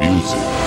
Music.